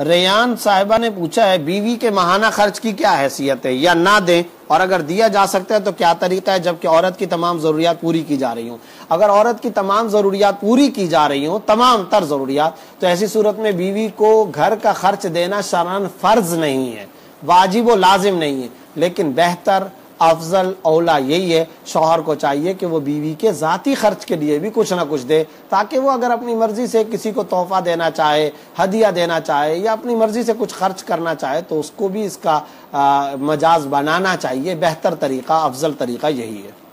Ryan साहिबा ने पूछा है, बीवी के महाना खर्च की क्या हैसियत है? या ना दें, और अगर दिया जा सकता है तो क्या तरीका है, जबकि औरत की तमाम जरूरियात पूरी की जा रही हूँ? अगर औरत की तमाम जरूरियात पूरी की जा रही हूँ, तमाम तर जरूरियात तो ऐसी सूरत में बीवी को घर का खर्च देना शरण फ़र्ज़ नहीं है, वाजिब व लाजिम नहीं है, लेकिन बेहतर अफजल औला यही है शोहर को चाहिए कि वो बीवी के ज़ाती खर्च के लिए भी कुछ ना कुछ दे ताकि वो अगर अपनी मर्ज़ी से किसी को तोहफा देना चाहे हदिया देना चाहे या अपनी मर्ज़ी से कुछ खर्च करना चाहे तो उसको भी इसका आ, मजाज बनाना चाहिए। बेहतर तरीका अफजल तरीका यही है।